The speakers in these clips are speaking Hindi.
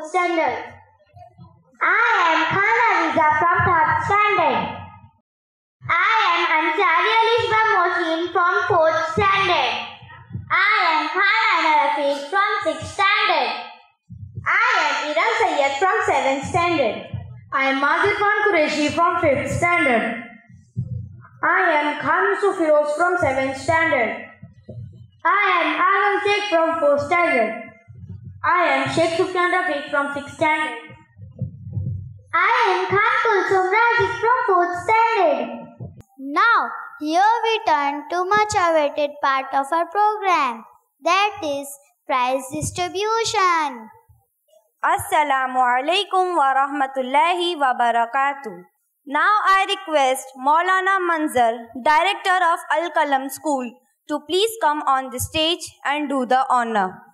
fourth standard. I am Khan Ariza from third standard. I am Ansari Alishba Mohsin from fourth standard. I am Khan Aina from sixth standard. I am Iram Sayyed from seventh standard. I am Mazid Khan Qureshi from 5th standard. I am Khan Yusuf Firoz from 7th standard. I am Alam Sheikh from 4th standard. I am Sheikh Sufyan Rafiq from 6th standard. I am Khan Kulsum Razik from 4th standard. Now, here we turn to much awaited part of our program, that is prize distribution. Assalamu alaikum wa rahmatullahi wa barakatuh. Now I request Maulana Manzar, Director of Al Kalam School, to please come on the stage and do the honor.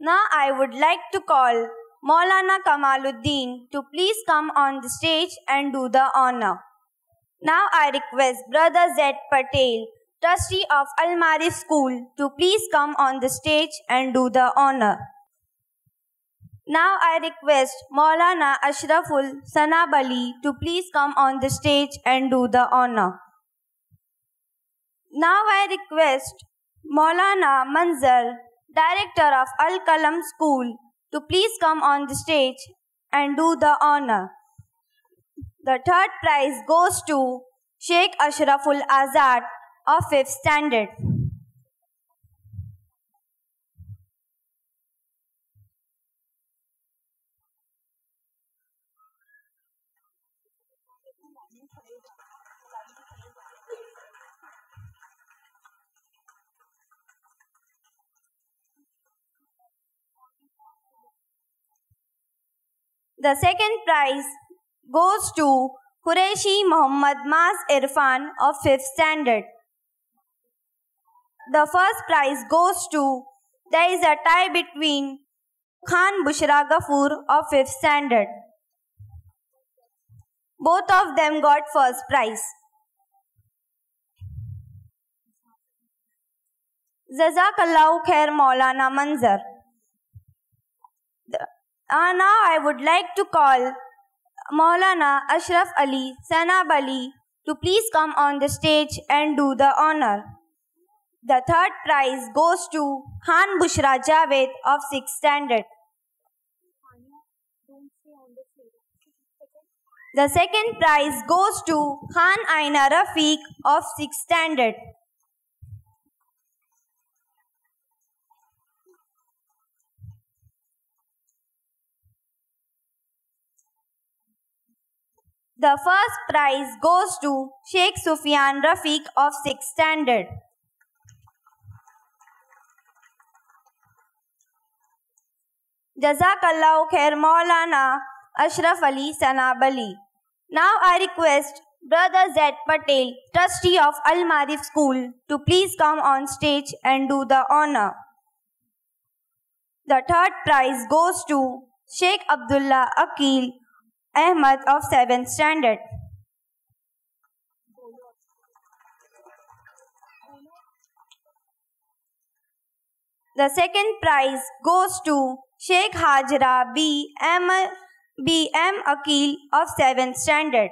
Now I would like to call Maulana Kamaluddin to please come on the stage and do the honor. Now I request Brother Z Patel, trustee of Al Marif School, to please come on the stage and do the honor. Now I request Maulana Ashraful Sanabali to please come on the stage and do the honor. Now I request Maulana Manzar, director of Al Kalam School, to please come on the stage and do the honor. The third prize goes to Sheikh Ashraful Azad of 5th standard. The second prize goes to Qureshi Muhammad Mas Irfan of 5th standard. The first prize goes to, there is a tie between Khan Bushra Ghafoor of 5th standard. Both of them got first prize. Jazakallahu khair Maulana Manzar. Uh, now I would like to call Maulana Ashraf Ali Sanab Ali to please come on the stage and do the honor. The third prize goes to Khan Bushra Javed of 6th standard. The second prize goes to Khan Aina Rafiq of 6th standard. The first prize goes to Sheikh Sufyan Rafiq of 6th standard. Jazakallahu khair Maulana Ashraf Ali Sanabali. Now I request Brother Z Patel, trustee of Al Marif School, to please come on stage and do the honor. The third prize goes to Sheikh Abdullah Akil Ahmad of 7th standard. The second prize goes to Sheikh Hajra B. M. B. M. Akil of 7th standard.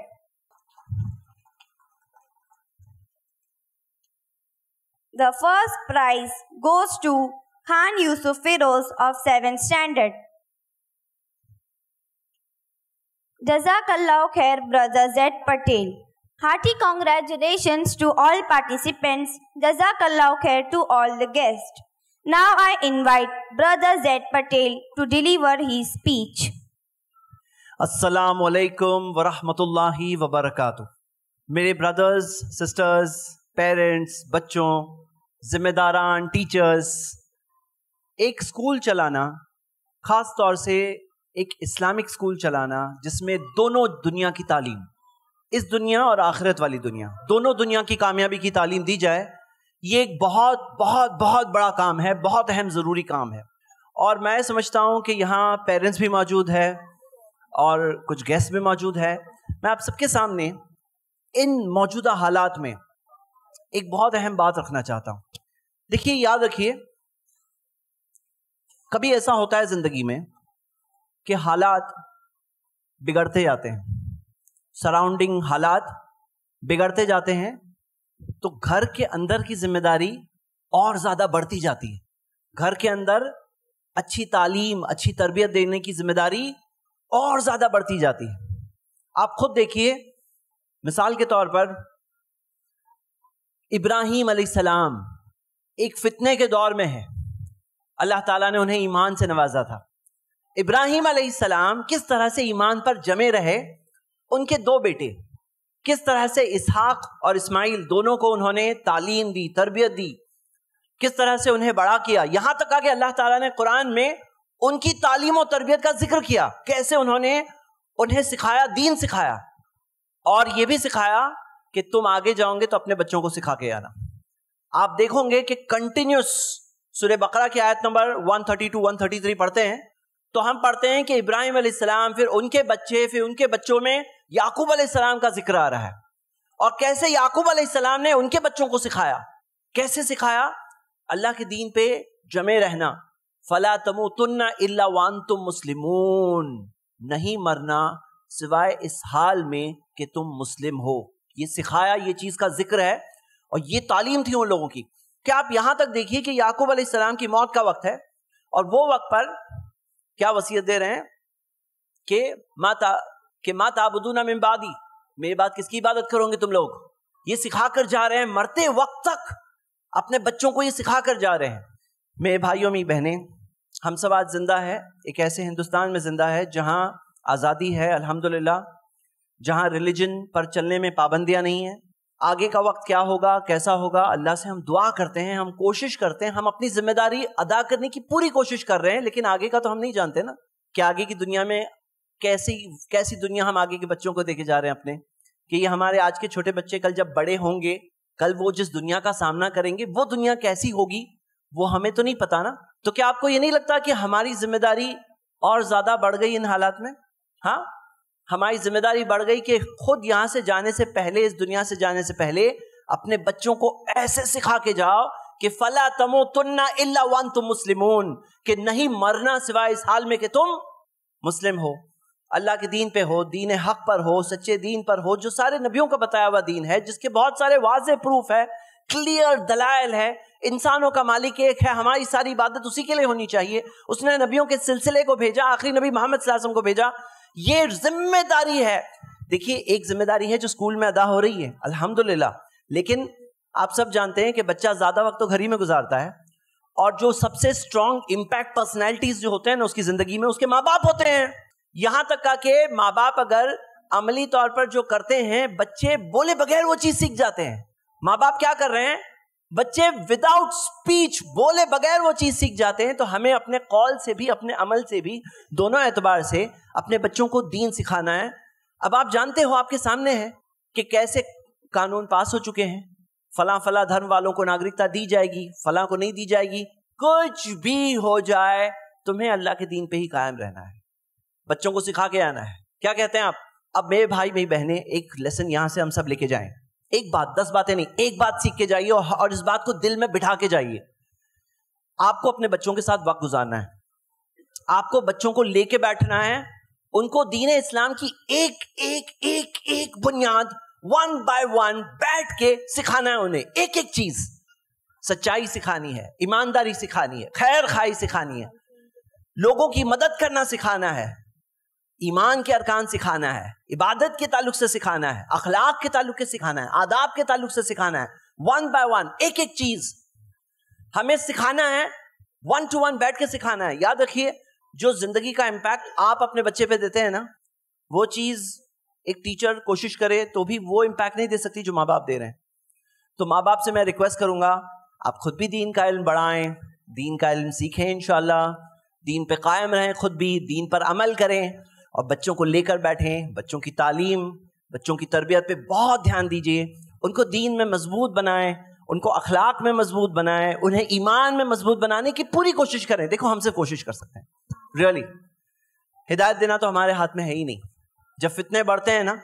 The first prize goes to Khan Yusuf Firoz of 7th standard. Jazakallah khair brother Z Patel. Hearty congratulations to all participants. Jazakallah khair to all the guests. Now I invite brother Z Patel to deliver his speech. अस्सलाम वालेकुम व रहमतुल्लाहि व बरकातुहू मेरे ब्रदर्स सिस्टर्स पेरेंट्स बच्चों जिम्मेदारान टीचर्स एक स्कूल चलाना ख़ास तौर से एक इस्लामिक स्कूल चलाना जिसमें दोनों दुनिया की तालीम, इस दुनिया और आखिरत वाली दुनिया, दोनों दुनिया की कामयाबी की तालीम दी जाए, ये एक बहुत बहुत बहुत बड़ा काम है, बहुत अहम ज़रूरी काम है। और मैं समझता हूँ कि यहाँ पेरेंट्स भी मौजूद है और कुछ गेस्ट भी मौजूद है। मैं आप सबके सामने इन मौजूदा हालात में एक बहुत अहम बात रखना चाहता हूँ। देखिए, याद रखिए, कभी ऐसा होता है ज़िंदगी में कि हालात बिगड़ते जाते हैं। सराउंडिंग हालात बिगड़ते जाते हैं तो घर के अंदर की ज़िम्मेदारी और ज़्यादा बढ़ती जाती है। घर के अंदर अच्छी तालीम, अच्छी तरबियत देने की ज़िम्मेदारी और ज़्यादा बढ़ती जाती है। आप खुद देखिए, मिसाल के तौर पर इब्राहिम सलाम एक फितने के दौर में है। अल्लाह ताला ने उन्हें ईमान से नवाजा था। इब्राहिम सलाम किस तरह से ईमान पर जमे रहे? उनके दो बेटे। किस तरह से इसहाक और इस्माइल दोनों को उन्होंने तालीम दी, तरबियत दी? किस तरह से उन्हें बड़ा किया? यहाँ तक कि अल्लाह ताला ने कुरान में उनकी तालीम और तरबियत का ज़िक्र किया। कैसे उन्होंने उन्हें सिखाया, दीन सिखाया? और यह भी सिखाया कि तुम आगे जाओगे तो अपने बच्चों को सिखा के आना। आप देखोगे कि कंटिन्यूस सुर बकरा की आयत नंबर 132 133 पढ़ते हैं। तो हम पढ़ते हैं कि इब्राहिम सलाम फिर उनके बच्चे, फिर उनके बच्चों में याकूब सलाम का ज़िक्र आ रहा है। और कैसे याकूब सलाम ने उनके बच्चों को सिखाया? कैसे सिखाया? अल्लाह के दीन पे जमे रहना। फला तमु तुन्ना इल्ला वान तुम मुस्लिमून। नहीं मरना सिवाय इस हाल में कि तुम मुस्लिम हो। ये सिखाया, ये चीज़ का ज़िक्र है और ये तालीम थी उन लोगों की। क्या आप यहाँ तक देखिए कि याकूब सलाम की मौत का वक्त है? और वो वक्त पर क्या वसीयत दे रहे हैं? कि माता कि माता अबुदूना मिम्बादी मेरी बात किसकी इबादत करोगे तुम लोग? ये सिखा कर जा रहे हैं, मरते वक्त तक अपने बच्चों को ये सिखा कर जा रहे हैं। मेरे भाइयों, मेरी बहनें, हम सब आज ज़िंदा है, एक ऐसे हिंदुस्तान में ज़िंदा है जहाँ आज़ादी है, अल्हम्दुलिल्लाह, जहाँ रिलीजन पर चलने में पाबंदियाँ नहीं है आगे का वक्त क्या होगा, कैसा होगा, अल्लाह से हम दुआ करते हैं, हम कोशिश करते हैं, हम अपनी ज़िम्मेदारी अदा करने की पूरी कोशिश कर रहे हैं, लेकिन आगे का तो हम नहीं जानते ना कि आगे की दुनिया में कैसी कैसी दुनिया हम आगे के बच्चों को देखे जा रहे हैं अपने, कि ये हमारे आज के छोटे बच्चे कल जब बड़े होंगे, कल वो जिस दुनिया का सामना करेंगे, वो दुनिया कैसी होगी, वो हमें तो नहीं पता ना। तो क्या आपको ये नहीं लगता कि हमारी ज़िम्मेदारी और ज़्यादा बढ़ गई इन हालात में? हाँ? हमारी ज़िम्मेदारी बढ़ गई कि खुद यहाँ से जाने से पहले, इस दुनिया से जाने से पहले अपने बच्चों को ऐसे सिखा के जाओ कि फला तमो तुन्ना इल्ला वन तुम मुस्लिमून, कि नहीं मरना सिवाय इस हाल में कि तुम मुस्लिम हो। अल्लाह के दीन पे हो, दीन हक पर हो, सच्चे दीन पर हो, जो सारे नबियों का बताया हुआ दीन है, जिसके बहुत सारे वाज प्रूफ है, क्लियर दलाइल है, इंसानों का मालिक एक है, हमारी सारी इबादत उसी के लिए होनी चाहिए। उसने नबियों के सिलसिले को भेजा, आखिरी नबी मोहम्मद को भेजा ये ज़िम्मेदारी है। देखिए, एक ज़िम्मेदारी है जो स्कूल में अदा हो रही है, अल्हम्दुलिल्लाह। लेकिन आप सब जानते हैं कि बच्चा ज़्यादा वक्त तो घर ही में गुजारता है और जो सबसे स्ट्रॉन्ग इंपैक्ट पर्सनैलिटीज जो होते हैं ना, उसकी ज़िंदगी में उसके माँ बाप होते हैं। यहाँ तक का कि माँ बाप अगर अमली तौर पर जो करते हैं, बच्चे बोले बगैर वो चीज़ सीख जाते हैं। माँ बाप क्या कर रहे हैं? बच्चे विदाउट स्पीच बोले बगैर वो चीज़ सीख जाते हैं तो हमें अपने कॉल से भी, अपने अमल से भी, दोनों एतबार से अपने बच्चों को दीन सिखाना है। अब आप जानते हो आपके सामने है कि कैसे कानून पास हो चुके हैं। फला फला धर्म वालों को नागरिकता दी जाएगी, फला को नहीं दी जाएगी। कुछ भी हो जाए, तुम्हें अल्लाह के दीन पे ही कायम रहना है। बच्चों को सिखा के आना है। क्या कहते हैं आप? अब मेरे भाई, मेरी बहनें, एक लेसन यहाँ से हम सब लेके जाएँ। एक बात, दस बातें नहीं, एक बात सीख के जाइए और इस बात को दिल में बिठा के जाइए। आपको अपने बच्चों के साथ वक्त गुजारना है। आपको बच्चों को लेके बैठना है। उनको दीन इस्लाम की एक एक एक एक बुनियाद वन बाय वन बैठ के सिखाना है उन्हें। एक एक चीज़। सच्चाई सिखानी है, ईमानदारी सिखानी है, खैर खाई सिखानी है। लोगों की मदद करना सिखाना है। ईमान के अरकान सिखाना है, इबादत के ताल्लुक से सिखाना है, अखलाक के ताल्लुक से सिखाना है, आदाब के ताल्लुक से सिखाना है वन बाय वन एक एक चीज़। हमें सिखाना है वन टू वन बैठ के सिखाना है। याद रखिए, जो ज़िंदगी का इम्पैक्ट आप अपने बच्चे पे देते हैं ना, वो चीज़ एक टीचर कोशिश करे तो भी वो इम्पैक्ट नहीं दे सकती जो माँ बाप दे रहे हैं। तो माँ बाप से मैं रिक्वेस्ट करूँगा, आप खुद भी दीन का इल्म बढ़ाएँ, दीन का इल्म सीखें इनशाला दीन पे कायम रहें खुद भी, दीन पर अमल करें। और बच्चों को लेकर बैठें, बच्चों की तालीम, बच्चों की तरबियत पे बहुत ध्यान दीजिए। उनको दीन में मज़बूत बनाएँ, उनको अखलाक में मज़बूत बनाएँ, उन्हें ईमान में मज़बूत बनाने की पूरी कोशिश करें। देखो, हमसे कोशिश कर सकते हैं। रियली हिदायत देना तो हमारे हाथ में है ही नहीं। जब फितने बढ़ते हैं ना,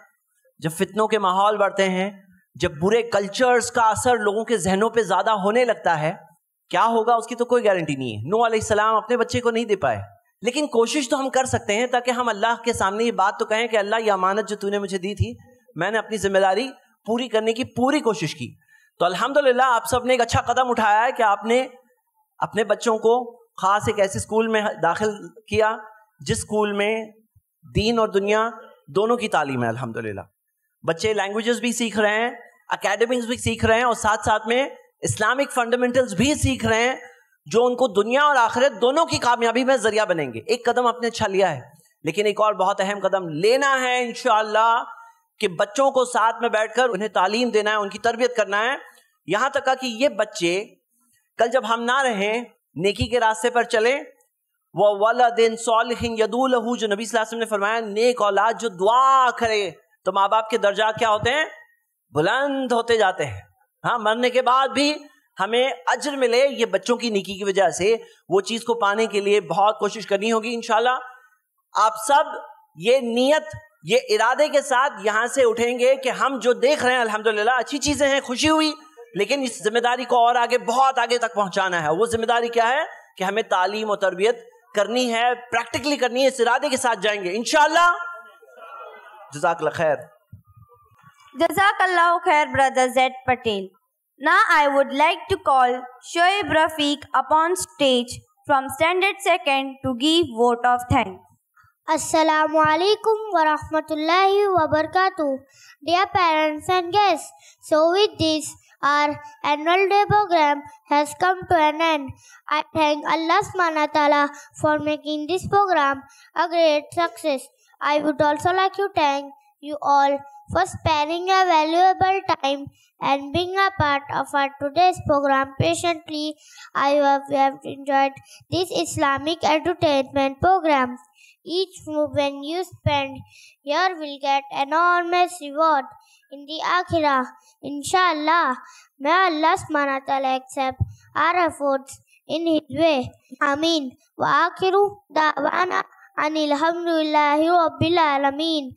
जब फितनों के माहौल बढ़ते हैं, जब बुरे कल्चर्स का असर लोगों के जहनों पे ज़्यादा होने लगता है, क्या होगा उसकी तो कोई गारंटी नहीं है। नो सलाम अपने बच्चे को नहीं दे पाए। लेकिन कोशिश तो हम कर सकते हैं, ताकि हम अल्लाह के सामने ये बात तो कहें कि अल्लाह, ये अमानत जो तूने मुझे दी थी, मैंने अपनी ज़िम्मेदारी पूरी करने की पूरी कोशिश की। तो अल्हम्दुलिल्लाह, आप सबने एक अच्छा कदम उठाया है कि आपने अपने बच्चों को खास एक ऐसे स्कूल में दाखिल किया, जिस स्कूल में दीन और दुनिया दोनों की तालीम है, अल्हम्दुलिल्लाह। बच्चे लैंग्वेजेस भी सीख रहे हैं अकेडमिक्स भी सीख रहे हैं, और साथ साथ में इस्लामिक फंडामेंटल्स भी सीख रहे हैं जो उनको दुनिया और आखिरत दोनों की कामयाबी में ज़रिया बनेंगे। एक कदम आपने अच्छा लिया है, लेकिन एक और बहुत अहम कदम लेना है इनशाला कि बच्चों को साथ में बैठकर उन्हें तालीम देना है, उनकी तरबियत करना है। यहाँ तक कि ये बच्चे कल जब हम ना रहे, नेकी के रास्ते पर चले वो वाला दिन यदूल जो नबी वसल्लम ने फरमाया, नेक औलाद जो दुआ करे तो माँ बाप के दर्जा क्या होते हैं? बुलंद होते जाते हैं। हाँ मरने के बाद भी हमें अज्र मिले ये बच्चों की निकी की वजह से। वो चीज़ को पाने के लिए बहुत कोशिश करनी होगी इनशाला आप सब ये नियत ये इरादे के साथ यहाँ से उठेंगे कि हम जो देख रहे हैं अल्हम्दुलिल्लाह अच्छी चीज़ें हैं खुशी हुई लेकिन इस ज़िम्मेदारी को और आगे बहुत आगे तक पहुंचाना है। वो ज़िम्मेदारी क्या है? कि हमें तालीम और तरबियत करनी है प्रैक्टिकली करनी है इस इरादे के साथ जाएँगे। इनशाला जजाक खैर। Jazakallah khair, Brother Z Patel. Now I would like to call Shoaib Rafiq upon stage from Standard Second to give vote of thanks. Assalamu alaikum wa rahmatullahi wa barakatuh. Dear parents and guests, so with this, our annual day program has come to an end. I thank Allah subhanahu ta'ala for making this program a great success. I would also like to thank you all for sparing a valuable time and being a part of our today's program patiently. I hope you have enjoyed this Islamic entertainment program. Each moment you spend here will get enormous reward in the Akhirah. Inshallah, may Allah subhanahu accept our efforts in His way. Ameen. Wa akhiru da'wana anil hamdulillahi rabbil alameen.